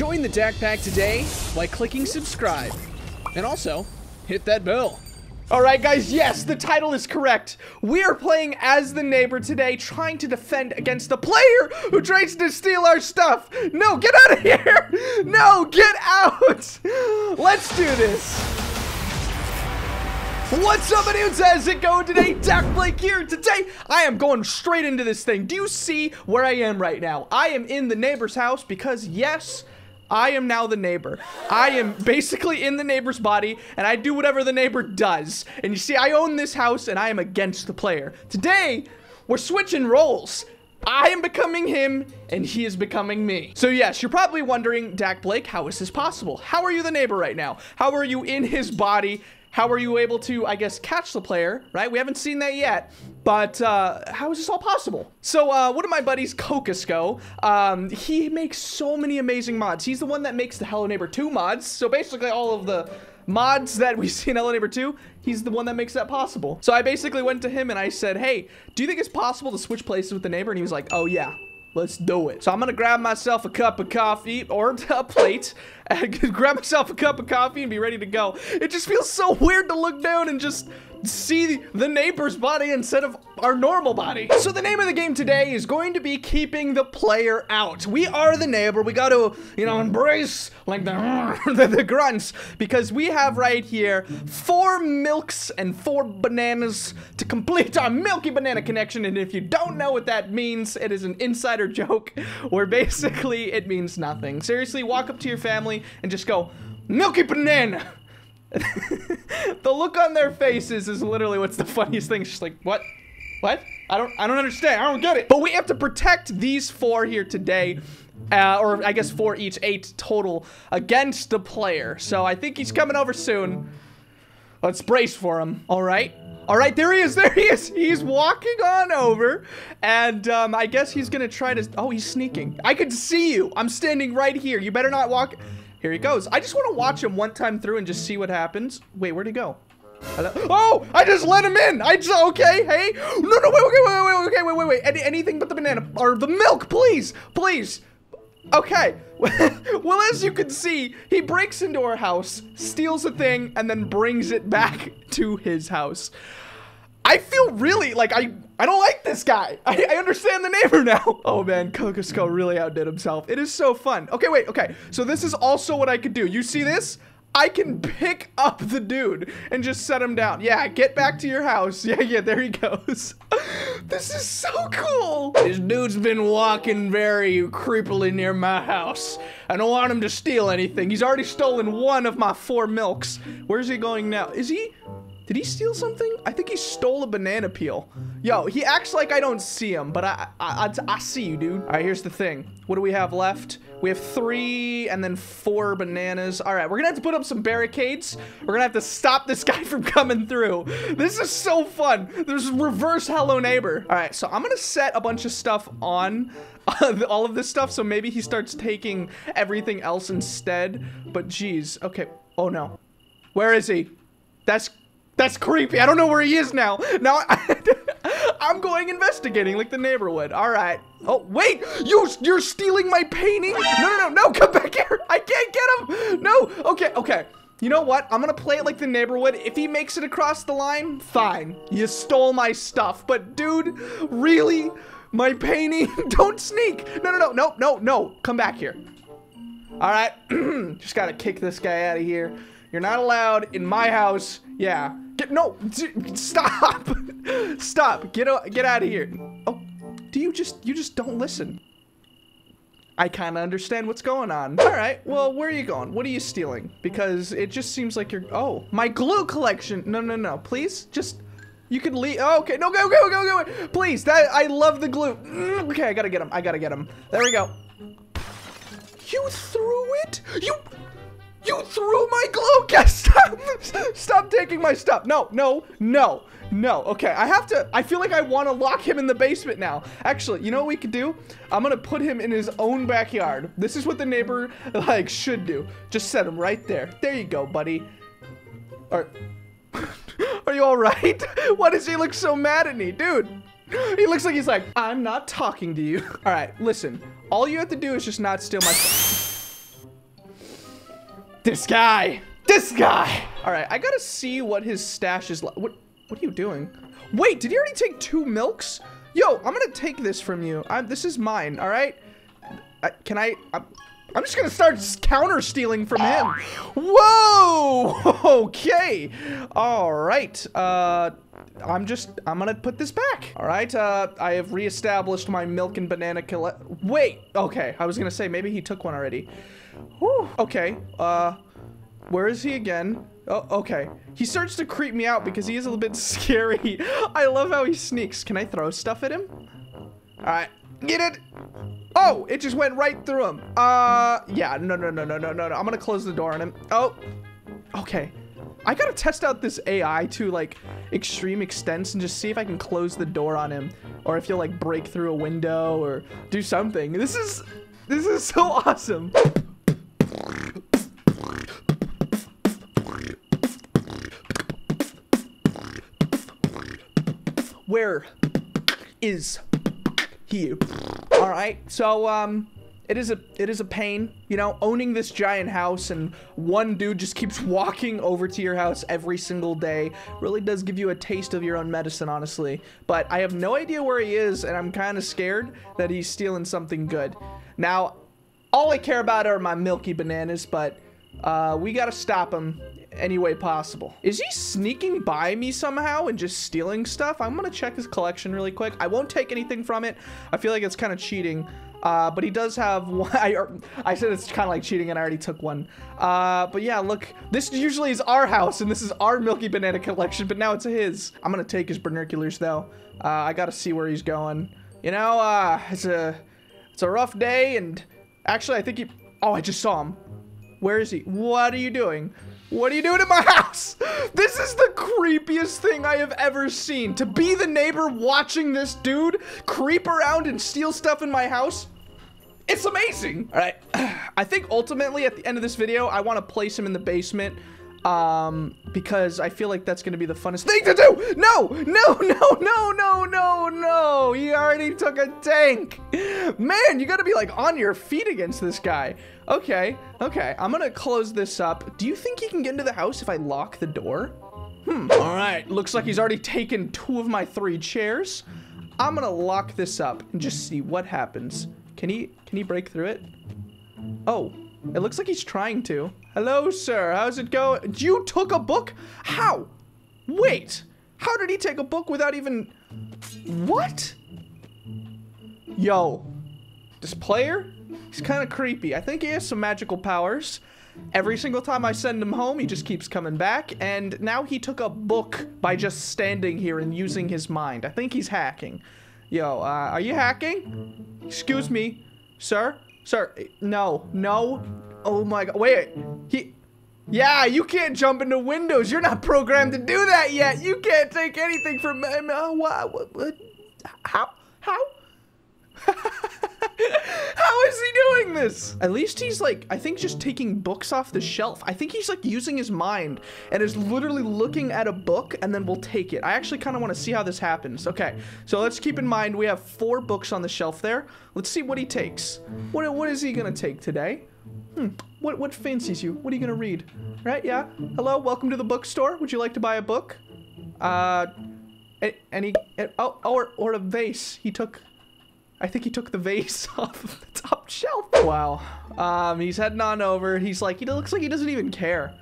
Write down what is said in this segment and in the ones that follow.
Join the Dakpack today by clicking subscribe. And also, hit that bell. All right, guys, yes, the title is correct. We are playing as the neighbor today, trying to defend against the player who tries to steal our stuff. No, get out of here. No, get out. Let's do this. What's up, dudes? How's it going today? Dak Blake here. Today, I am going straight into this thing. Do you see where I am right now? I am in the neighbor's house because, yes, I am now the neighbor. I am basically in the neighbor's body, and I do whatever the neighbor does. And you see, I own this house, and I am against the player. Today, we're switching roles. I am becoming him, and he is becoming me. So yes, you're probably wondering, Dak Blake, how is this possible? How are you the neighbor right now? How are you in his body? How are you able to, I guess, catch the player, right? We haven't seen that yet, but uh, how is this all possible? So uh, one of my buddies, Kokosko, um, he makes so many amazing mods. He's the one that makes the Hello Neighbor 2 mods. So basically all of the mods that we see in Hello Neighbor 2, he's the one that makes that possible. So I basically went to him and I said, hey, do you think it's possible to switch places with the neighbor? And he was like, oh yeah, Let's do it. So I'm gonna grab myself a cup of coffee or a plate and grab myself a cup of coffee and be ready to go. It just feels so weird to look down and just see the neighbor's body instead of our normal body. So the name of the game today is going to be keeping the player out. We are the neighbor. We got to, you know, embrace like the, the, the grunts because we have right here four milks and four bananas to complete our milky banana connection. And if you don't know what that means, it is an insider joke where basically it means nothing. Seriously, walk up to your family and just go, milky banana. the look on their faces is literally what's the funniest thing. She's like, what? What? I don't I don't understand. I don't get it. But we have to protect these four here today. Uh, or I guess four each, eight total against the player. So I think he's coming over soon. Let's brace for him. All right. All right, there he is. There he is. He's walking on over. And um, I guess he's going to try to... Oh, he's sneaking. I can see you. I'm standing right here. You better not walk... Here he goes. I just want to watch him one time through and just see what happens. Wait, where'd he go? Hello? Oh, I just let him in. I just, okay, hey. No, no, wait, wait, wait, wait, okay, wait, wait, wait. Any, anything but the banana, or the milk, please, please. Okay, well, as you can see, he breaks into our house, steals a thing, and then brings it back to his house. I feel really like I I don't like this guy. I, I understand the neighbor now. Oh man, Kokosko really outdid himself. It is so fun. Okay, wait, okay. So this is also what I could do. You see this? I can pick up the dude and just set him down. Yeah, get back to your house. Yeah, yeah, there he goes. this is so cool. This dude's been walking very creepily near my house. I don't want him to steal anything. He's already stolen one of my four milks. Where's he going now? Is he? Did he steal something? I think he stole a banana peel. Yo, he acts like I don't see him, but I, I, I, I see you, dude. All right, here's the thing. What do we have left? We have three and then four bananas. All right, we're gonna have to put up some barricades. We're gonna have to stop this guy from coming through. This is so fun. There's reverse hello neighbor. All right, so I'm gonna set a bunch of stuff on all of this stuff, so maybe he starts taking everything else instead. But geez, okay. Oh no. Where is he? That's that's creepy. I don't know where he is now. Now I, am going investigating like the neighbor would. All right. Oh, wait. You, you're stealing my painting? No, no, no, no. Come back here. I can't get him. No. Okay, okay. You know what? I'm gonna play it like the neighbor would. If he makes it across the line, fine. You stole my stuff. But dude, really? My painting? Don't sneak. No, no, no, no, no, no. Come back here. All right. Just gotta kick this guy out of here. You're not allowed in my house. Yeah. Get no. Stop. Stop. Get out. Get out of here. Oh, do you just you just don't listen? I kind of understand what's going on. All right. Well, where are you going? What are you stealing? Because it just seems like you're. Oh, my glue collection. No, no, no. Please, just. You can leave. Oh, okay. No, go, go, go, go. Please. That I love the glue. Mm, okay, I gotta get him. I gotta get him. There we go. You threw it. You. You threw my glue gun! Stop! Stop taking my stuff! No, no, no, no. Okay, I have to... I feel like I want to lock him in the basement now. Actually, you know what we could do? I'm gonna put him in his own backyard. This is what the neighbor, like, should do. Just set him right there. There you go, buddy. Are, are you alright? Why does he look so mad at me? Dude, he looks like he's like, I'm not talking to you. Alright, listen. All you have to do is just not steal my stuff. This guy. This guy. All right, I gotta see what his stash is like. What, what are you doing? Wait, did he already take two milks? Yo, I'm gonna take this from you. I, this is mine, all right? I, can I? I'm, I'm just gonna start counter stealing from him. Whoa! Okay. All right. Uh, I'm just, I'm gonna put this back. All right. Uh, I have reestablished my milk and banana colle- Wait. Okay. I was gonna say maybe he took one already. Whew. Okay. Uh, where is he again? Oh, okay. He starts to creep me out because he is a little bit scary. I love how he sneaks. Can I throw stuff at him? All right. Get it. Oh, it just went right through him. Uh, yeah, no, no, no, no, no, no, no. I'm gonna close the door on him. Oh, okay. I gotta test out this AI to like extreme extents and just see if I can close the door on him or if he'll like break through a window or do something. This is, this is so awesome. Where is he? All right. So um it is a it is a pain, you know, owning this giant house and one dude just keeps walking over to your house every single day really does give you a taste of your own medicine, honestly. But I have no idea where he is and I'm kind of scared that he's stealing something good. Now, all I care about are my milky bananas, but uh, we gotta stop him any way possible. Is he sneaking by me somehow and just stealing stuff? I'm gonna check his collection really quick. I won't take anything from it. I feel like it's kind of cheating. Uh, but he does have one. I, I said it's kind of like cheating and I already took one. Uh, but yeah, look, this usually is our house and this is our Milky Banana collection, but now it's his. I'm gonna take his binoculars though. Uh, I gotta see where he's going. You know, uh, it's a, it's a rough day and actually I think he, oh, I just saw him. Where is he? What are you doing? What are you doing in my house? This is the creepiest thing I have ever seen. To be the neighbor watching this dude creep around and steal stuff in my house. It's amazing. All right. I think ultimately at the end of this video, I want to place him in the basement um because i feel like that's gonna be the funnest thing to do. No no no no no no no. He already took a tank. Man you gotta be like on your feet against this guy. Okay okay. I'm gonna close this up. Do you think he can get into the house if i lock the door? Hmm. All right. Looks like he's already taken two of my three chairs. I'm gonna lock this up and just see what happens. Can he can he break through it? Oh it looks like he's trying to. Hello, sir. How's it going? You took a book? How? Wait. How did he take a book without even... What? Yo. This player? He's kind of creepy. I think he has some magical powers. Every single time I send him home, he just keeps coming back. And now he took a book by just standing here and using his mind. I think he's hacking. Yo, uh, are you hacking? Excuse me, sir? Sir, no, no. Oh my god. Wait, he... Yeah, you can't jump into windows. You're not programmed to do that yet. You can't take anything from... Uh, what, what, what? How? How? How is he doing this? At least he's like, I think just taking books off the shelf. I think he's like using his mind and is literally looking at a book and then we'll take it. I actually kind of want to see how this happens. Okay, so let's keep in mind we have four books on the shelf there. Let's see what he takes. What, what is he going to take today? Hmm, what, what fancies you? What are you going to read? Right, yeah. Hello, welcome to the bookstore. Would you like to buy a book? Uh, any, oh, or, or a vase. He took I think he took the vase off of the top shelf. Wow. Um, he's heading on over. He's like, he looks like he doesn't even care.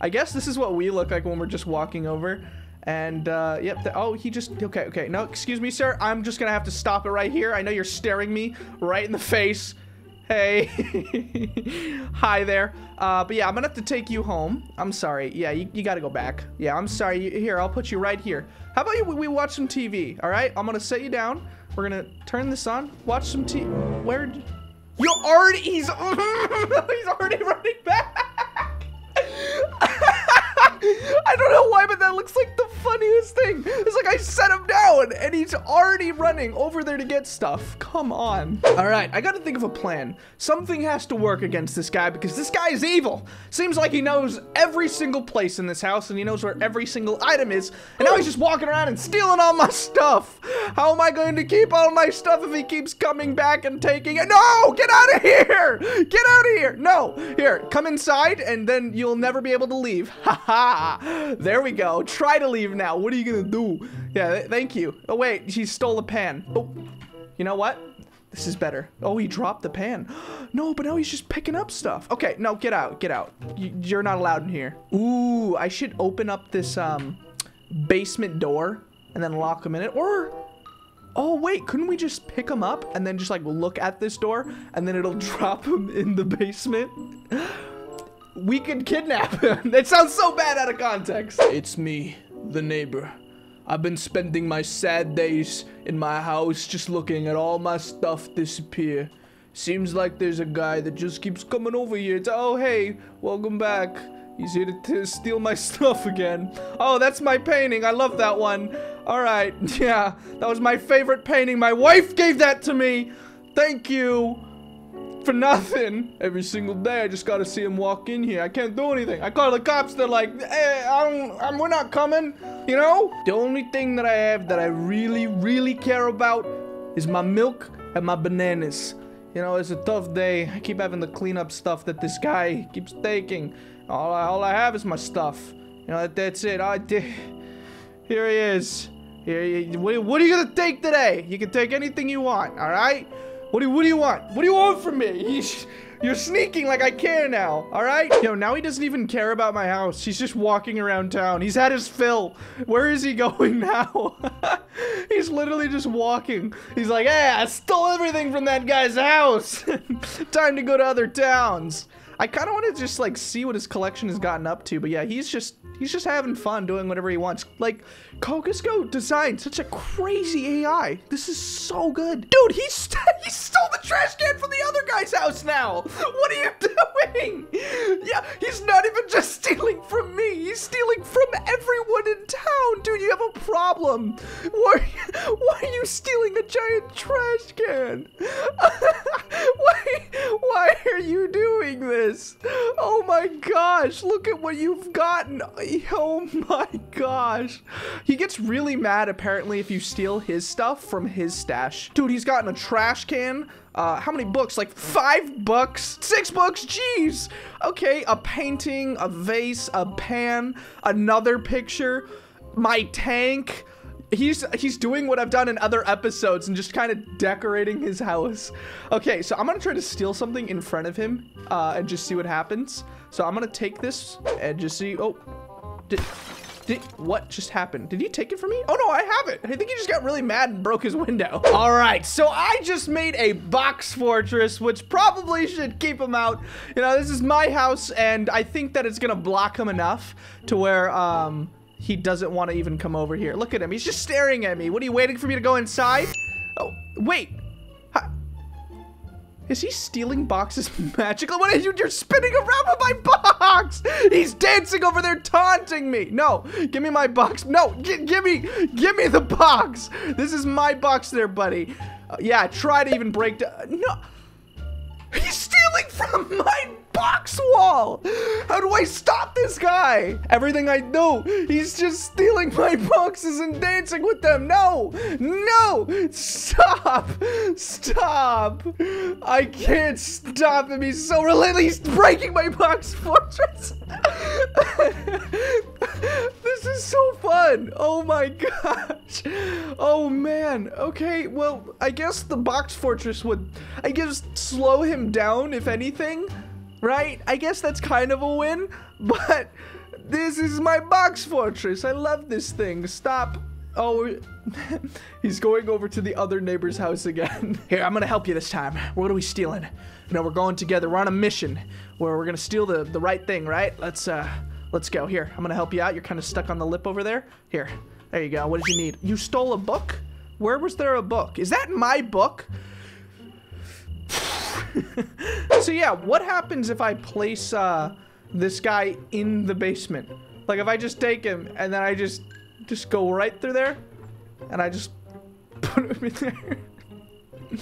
I guess this is what we look like when we're just walking over. And, uh, yep. oh, he just, okay, okay. No, excuse me, sir. I'm just gonna have to stop it right here. I know you're staring me right in the face. Hey. Hi there. Uh, but yeah, I'm gonna have to take you home. I'm sorry. Yeah, you, you gotta go back. Yeah, I'm sorry. Here, I'll put you right here. How about you, we watch some TV, all right? I'm gonna set you down. We're gonna turn this on, watch some TV. Where? You already, he's, he's already running back. I don't know why, but that looks like the funniest thing. It's like I set him down and he's already running over there to get stuff. Come on. All right, I gotta think of a plan. Something has to work against this guy because this guy is evil. Seems like he knows every single place in this house and he knows where every single item is. And now he's just walking around and stealing all my stuff. How am I going to keep all my stuff if he keeps coming back and taking it? No, get out of here. Get out of here. No, here, come inside and then you'll never be able to leave. Ha ha. There we go. Try to leave now. What are you gonna do? Yeah, th thank you. Oh wait, he stole a pan. Oh, you know what? This is better. Oh, he dropped the pan. No, but now he's just picking up stuff. Okay, no, get out, get out. You, you're not allowed in here. Ooh, I should open up this um basement door and then lock him in it. Or, oh wait, couldn't we just pick him up and then just like look at this door and then it'll drop him in the basement? We could kidnap him. that sounds so bad out of context. It's me, the neighbor. I've been spending my sad days in my house just looking at all my stuff disappear. Seems like there's a guy that just keeps coming over here to, oh hey, welcome back. He's here to, to steal my stuff again. Oh, that's my painting. I love that one. All right, yeah, that was my favorite painting. My wife gave that to me. Thank you for nothing. Every single day, I just gotta see him walk in here. I can't do anything. I call the cops. They're like, hey, I don't, I'm, we're not coming. You know? The only thing that I have that I really, really care about is my milk and my bananas. You know, it's a tough day. I keep having to clean up stuff that this guy keeps taking. All I, all I have is my stuff. You know, that, that's it. I did. Here he is. Here, you, what, what are you gonna take today? You can take anything you want. All right. What do, what do you want? What do you want from me? You're sneaking like I care now, all right? Yo, now he doesn't even care about my house. He's just walking around town. He's had his fill. Where is he going now? He's literally just walking. He's like, hey, I stole everything from that guy's house. Time to go to other towns. I kind of want to just like see what his collection has gotten up to, but yeah, he's just he's just having fun doing whatever he wants. Like Kokosko designed such a crazy AI. This is so good, dude. He st he stole the trash can from the other guy's house now. What are you doing? Yeah, he's not even just stealing from me. He's stealing from everyone in town, dude. You have a problem. Why why are you stealing a giant trash can? Why are you doing this? Oh my gosh, look at what you've gotten. Oh my gosh. He gets really mad apparently if you steal his stuff from his stash. Dude, he's gotten a trash can. Uh, how many books? Like five books? Six books? Jeez. Okay, a painting, a vase, a pan, another picture, my tank, he's he's doing what I've done in other episodes and just kind of decorating his house. Okay, so I'm gonna try to steal something in front of him uh, and just see what happens. So I'm gonna take this and just see. Oh, did, did what just happened? Did he take it from me? Oh no, I have it. I think he just got really mad and broke his window. All right, so I just made a box fortress, which probably should keep him out. You know, this is my house, and I think that it's gonna block him enough to where um he doesn't want to even come over here. Look at him. He's just staring at me. What are you waiting for me to go inside? Oh, wait. Is he stealing boxes magically? What are you? You're spinning around with my box. He's dancing over there, taunting me. No, give me my box. No, give me, give me the box. This is my box, there, buddy. Uh, yeah, try to even break. No, he's stealing from my box wall. How do I stop this guy? Everything I do, he's just stealing my boxes and dancing with them. No, no, stop, stop. I can't stop him. He's so relentless. He's breaking my box fortress. this is so fun. Oh my gosh. Oh man. Okay, well, I guess the box fortress would, I guess, slow him down if anything right? I guess that's kind of a win, but this is my box fortress. I love this thing. Stop. Oh, he's going over to the other neighbor's house again. Here, I'm gonna help you this time. What are we stealing? You know, we're going together. We're on a mission where we're gonna steal the, the right thing, right? Let's, uh, let's go. Here, I'm gonna help you out. You're kind of stuck on the lip over there. Here, there you go. What did you need? You stole a book? Where was there a book? Is that my book? so yeah, what happens if I place uh, this guy in the basement? Like if I just take him and then I just just go right through there, and I just put him in there.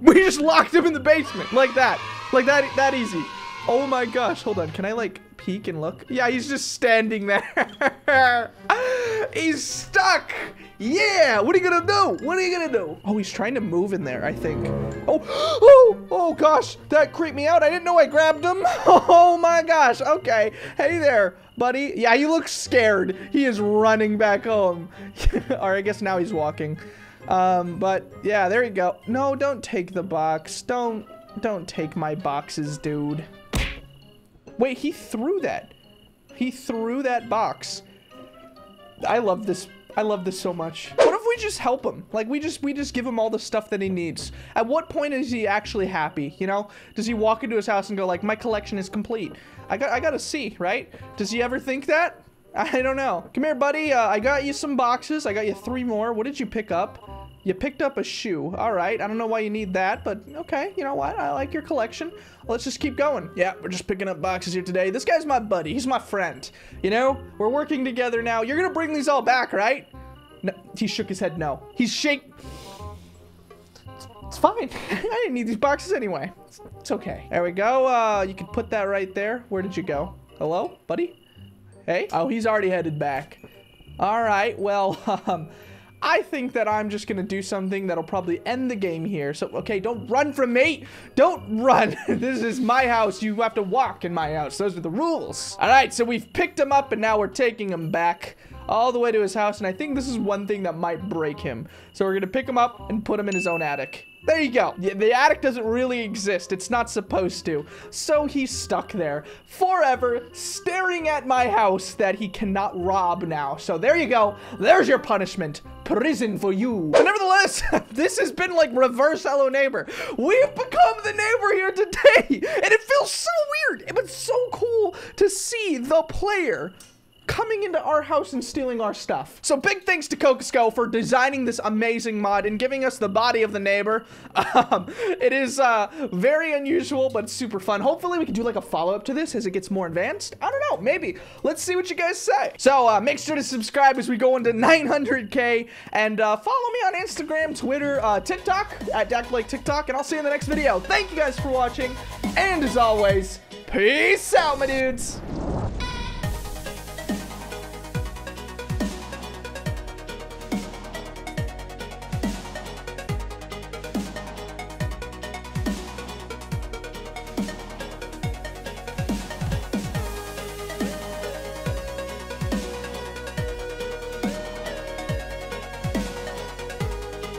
we just locked him in the basement like that, like that, that easy. Oh my gosh, hold on. Can I like peek and look? Yeah, he's just standing there. he's stuck. Yeah, what are you gonna do? What are you gonna do? Oh, he's trying to move in there, I think. Oh, oh, oh gosh, that creeped me out. I didn't know I grabbed him. Oh my gosh, okay. Hey there, buddy. Yeah, you look scared. He is running back home. or I guess now he's walking. Um, but yeah, there you go. No, don't take the box. Don't, don't take my boxes, dude. Wait, he threw that. He threw that box. I love this. I love this so much. What if we just help him? Like we just we just give him all the stuff that he needs. At what point is he actually happy? You know? Does he walk into his house and go like, "My collection is complete"? I got I got to see, right? Does he ever think that? I don't know. Come here, buddy. Uh, I got you some boxes. I got you three more. What did you pick up? You picked up a shoe. All right. I don't know why you need that, but okay. You know what? I like your collection. Let's just keep going. Yeah, we're just picking up boxes here today. This guy's my buddy. He's my friend. You know, we're working together now. You're going to bring these all back, right? No, he shook his head no. He's shake. It's, it's fine. I didn't need these boxes anyway. It's, it's okay. There we go. Uh, you can put that right there. Where did you go? Hello, buddy? Hey? Oh, he's already headed back. All right. Well, um, I think that I'm just gonna do something that'll probably end the game here. So, okay, don't run from me. Don't run. this is my house. You have to walk in my house. Those are the rules. All right, so we've picked him up and now we're taking him back all the way to his house. And I think this is one thing that might break him. So we're gonna pick him up and put him in his own attic. There you go. The attic doesn't really exist. It's not supposed to. So he's stuck there forever, staring at my house that he cannot rob now. So there you go. There's your punishment. Prison for you. But nevertheless, this has been like reverse Hello Neighbor. We've become the neighbor here today. And it feels so weird. But so cool to see the player coming into our house and stealing our stuff. So big thanks to Kokosko for designing this amazing mod and giving us the body of the neighbor. Um, it is uh, very unusual, but super fun. Hopefully we can do like a follow-up to this as it gets more advanced. I don't know, maybe. Let's see what you guys say. So uh, make sure to subscribe as we go into 900k and uh, follow me on Instagram, Twitter, uh, TikTok at Dak TikTok, and I'll see you in the next video. Thank you guys for watching, and as always, peace out, my dudes.